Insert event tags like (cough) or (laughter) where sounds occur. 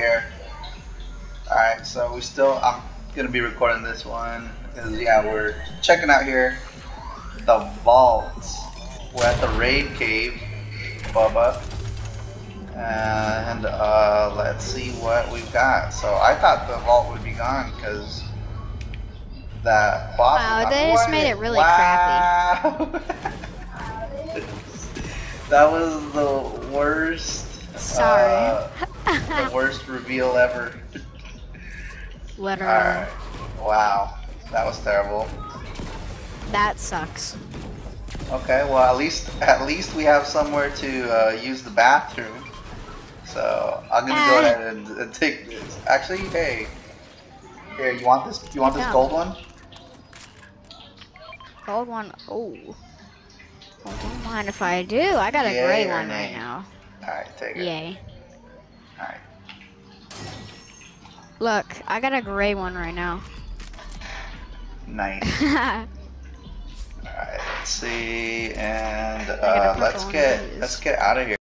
air. Alright, so we still, I'm gonna be recording this one. Because, yeah, we're checking out here the vault. We're at the Rave Cave, Bubba. And uh, let's see what we've got. So I thought the vault would be gone because that boss. Wow, they just made it really wow. (laughs) that was the worst. Sorry. Uh, the (laughs) worst reveal ever. Literally. Alright. Wow. That was terrible. That sucks. Okay, well at least at least we have somewhere to uh, use the bathroom. So I'm gonna go Ah. ahead and, and take this. Actually, hey, here you want this? You want this gold one? Gold one. Oh. Well, don't mind if I do. I got a Yay gray one right now. All right, take it. Yay. All right. Look, I got a gray one right now. Nice. (laughs) All right, let's see, and uh, let's get let's get out of here.